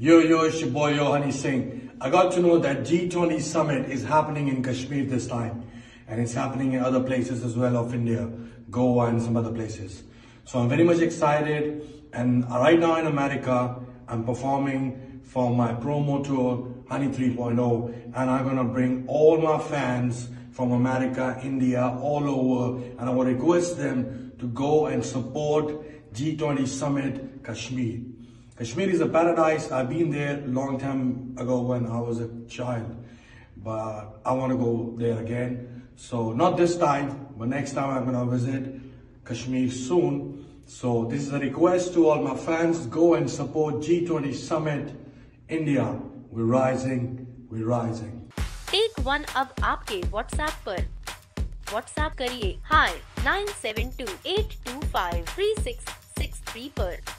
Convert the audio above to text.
Yo, yo, it's your boy, yo, Honey Singh. I got to know that G20 summit is happening in Kashmir this time. And it's happening in other places as well of India, Goa and some other places. So I'm very much excited. And right now in America, I'm performing for my promo tour, Honey 3.0. And I'm gonna bring all my fans from America, India, all over. And I want to request them to go and support G20 Summit Kashmir. Kashmir is a paradise. I've been there a long time ago when I was a child, but I want to go there again. So not this time, but next time I'm going to visit Kashmir soon. So this is a request to all my fans. Go and support G20 Summit India. We're rising. We're rising. Take one अब आपके WhatsApp पर WhatsApp करिए high nine seven to eight to five three six six three पर